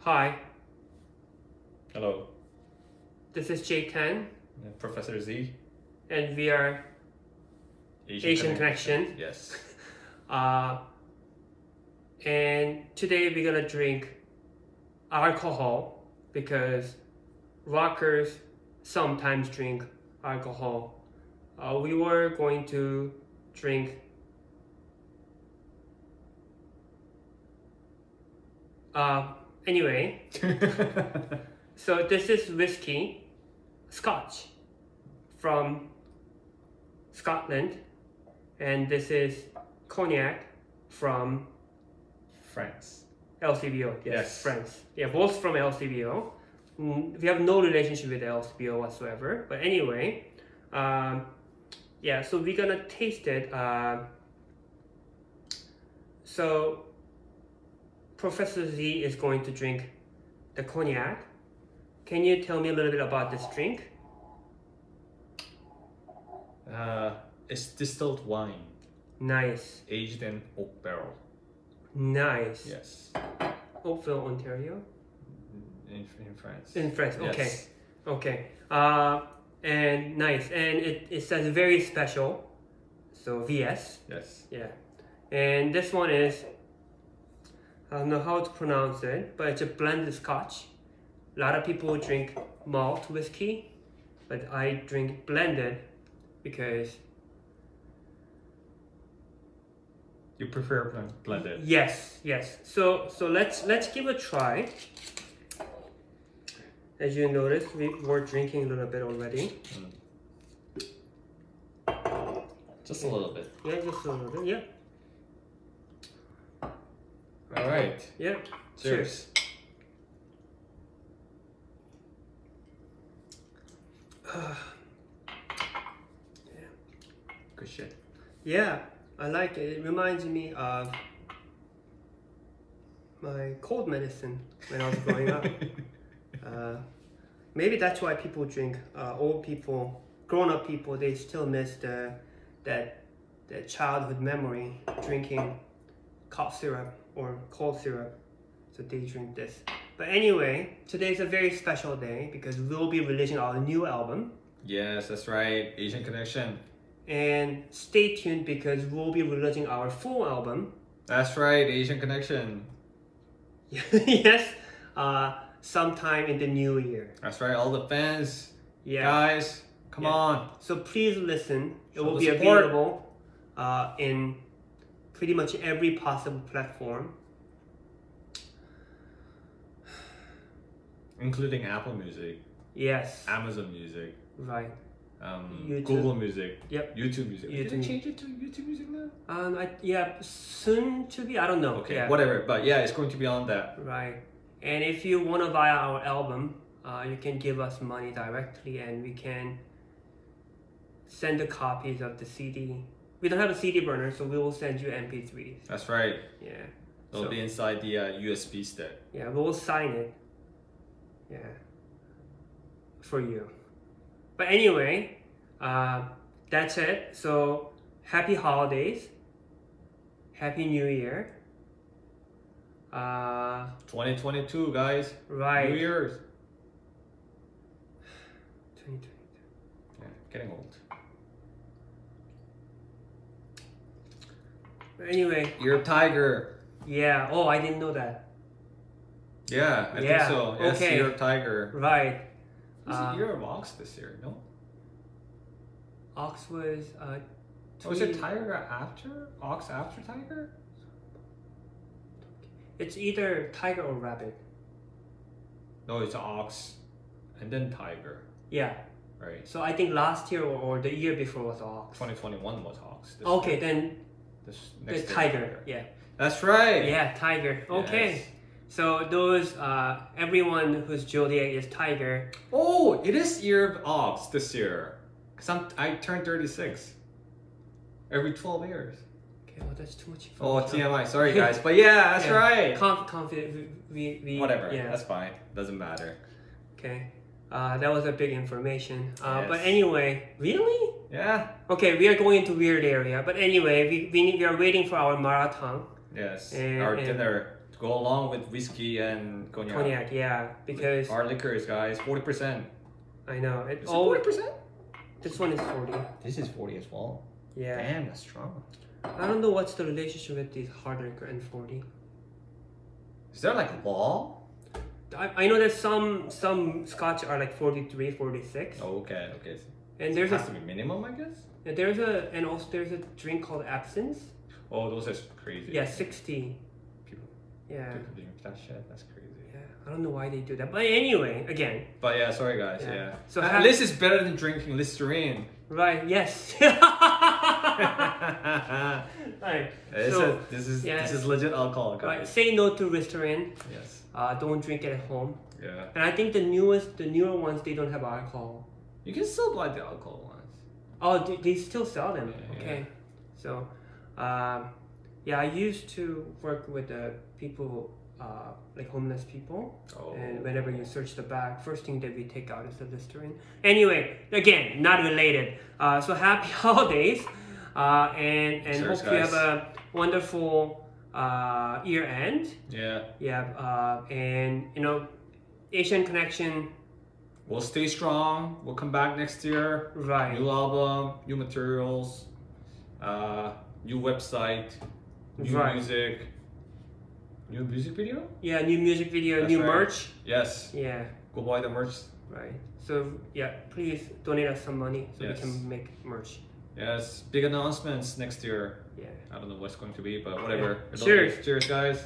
Hi, Hello, this is J10, uh, Professor Z. and we are Asian Connection. Yes. Uh, and today we're gonna drink alcohol because rockers sometimes drink alcohol. Uh, we were going to drink uh, anyway. So this is whiskey, Scotch, from Scotland, and this is cognac from France. LCBO. Yes, Yes. France. Yeah, both from LCBO. Mm, We have no relationship with LCBO whatsoever. But anyway, um, yeah. So we're gonna taste it. Uh, so Professor Z is going to drink the cognac. Can you tell me a little bit about this drink? Uh, it's distilled wine, Nice, aged in oak barrel. nice. Yes. Oakville, Ontario. In, in France. In France. Okay. Yes. Okay. Uh, and nice. And it, it says very special. So VS. Yes. Yeah. And this one is, I don't know how to pronounce it, but it's a blended scotch. A lot of people drink malt whiskey, but I drink blended because, You prefer blended? yes, yes. So, so let's, let's give a try. As you notice, we were drinking a little bit already. Hmm. Just a little bit. Yeah, just a little bit. Yeah. All right. Yeah. Cheers. Yeah. Good shit. Yeah, I like it. It reminds me of my cold medicine when I was growing up. Uh, maybe that's why people drink. Uh, old people, grown-up people, they still miss the that that childhood memory drinking cough syrup or cold syrup. So they drink this. But anyway, today's a very special day because we'll be releasing our new album. Yes, that's right. Asian Connection. And stay tuned because we'll be releasing our full album That's right. Asian Connection. yes, uh, sometime in the new year. That's right. All the fans, Yeah. guys, come Yeah. on. So please listen. It Show will be support. available uh, in pretty much every possible platform. Including Apple Music, Yes. Amazon Music, Right. um. Google Music, Yep. YouTube Music. Did YouTube. they change it to YouTube Music now? Um. I, yeah. Soon to be. I don't know. Okay, Yeah. whatever. But yeah, it's going to be on that. Right. And if you want to buy our album, uh, you can give us money directly, and we can send the copies of the CD. We don't have a CD burner, so we will send you MP3s. That's right. Yeah. It'll So- be inside the uh, USB stick. Yeah, we'll sign it. Yeah. For you. But anyway, uh, that's it. So happy holidays. Happy New Year. Uh, 2022, guys. right. New Year's. 2020. Yeah, getting old. Anyway, You're a tiger. yeah. Oh, I didn't know that. Yeah, I Yeah, think so. Yes, okay. you're a tiger. Right. Was Uh, it year of ox this year? No. Ox was. Uh, Was it tiger after? Ox after tiger? It's either tiger or rabbit. No, it's ox, and then tiger. Yeah. Right. So I think last year or, or the year before was ox. 2021 was ox. Okay, year. then This the tiger. Yeah. That's right. Yeah, tiger. Okay. Yes. So those uh, everyone whose zodiac is tiger. Oh, it is year of ox this year. Cause I'm I turned 36. Every 12 years. Okay, well that's too much. Oh. TMI. Sorry guys, but yeah, that's Yeah. right. Conf- confident. We, we, Whatever. Yeah. That's fine. Doesn't matter. Okay. Uh, that was a big information. Uh, But anyway, really? Yeah. Okay, we are going to weird area. But anyway, we, we, we are waiting for our marathon. Yes. And- Our and- dinner to go along with whiskey and cognac. Cognac, yeah, because Our liquors, guys, forty percent. I know it. Is it forty percent? this one is forty. This is forty as well. Yeah, Damn, that's strong. I don't know what's the relationship with these hard liquor and forty. Is there like a law? I, I know that some some Scotch are like 43, 46. Oh, okay, okay. And It there's has a to be minimum, I guess. and there's a and also there's a drink called absinthe. Oh, those are crazy. Yeah, sixty. People, Yeah, people drink that shit. That's crazy. yeah. I don't know why they do that, but anyway, again, But yeah, sorry guys. Yeah. Yeah. So At have- least it's better than drinking Listerine. right? Yes. right. This So, is- this is this is legit alcohol, right. Say no to Listerine. Yes. Uh, don't drink it at home. Yeah. And I think the newest, the newer ones, they don't have alcohol. You can still buy the alcohol ones. Oh, they, they still sell them. Yeah, okay. So, um, yeah, I used to work with the people, uh, like homeless people. Oh. And whenever you search the bag, first thing that we take out is the Listerine. Anyway, again, not related. Uh, so happy holidays, uh, and and Cheers, hope you have a wonderful uh, year end. Yeah. Yeah, uh, and you know, Asian Connection, We'll stay strong. We'll come back next year. right? New album, new materials, uh, new website, new Right. music, new music video. Yeah, new music video, That's new right. merch. Yes. Yeah, Go buy the merch. right. So yeah, please donate us some money so Yes. we can make merch. Yes. Big announcements next year. Yeah. I don't know what's going to be, but whatever. Yeah. Cheers. Cheers, guys.